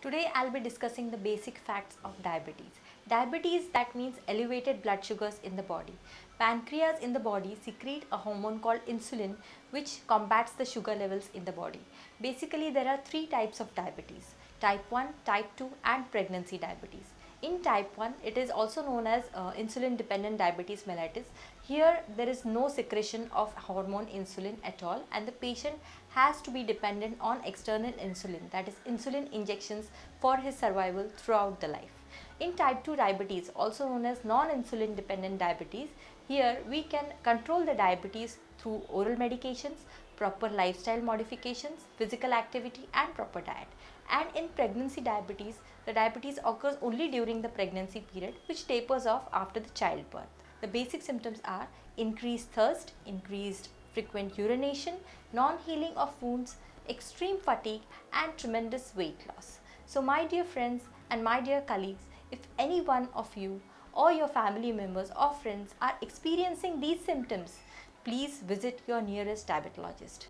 Today I'll be discussing the basic facts of diabetes. Diabetes that means elevated blood sugars in the body. Pancreas in the body secrete a hormone called insulin which combats the sugar levels in the body. Basically there are three types of diabetes. Type 1, type 2 and pregnancy diabetes. In type 1, it is also known as uh, insulin dependent diabetes mellitus. Here, there is no secretion of hormone insulin at all and the patient has to be dependent on external insulin that is insulin injections for his survival throughout the life. In type 2 diabetes, also known as non-insulin dependent diabetes, here we can control the diabetes through oral medications, proper lifestyle modifications, physical activity and proper diet. And in pregnancy diabetes, the diabetes occurs only during the pregnancy period which tapers off after the childbirth. The basic symptoms are increased thirst, increased frequent urination, non-healing of wounds, extreme fatigue and tremendous weight loss. So my dear friends and my dear colleagues, if any one of you or your family members or friends are experiencing these symptoms, please visit your nearest diabetologist.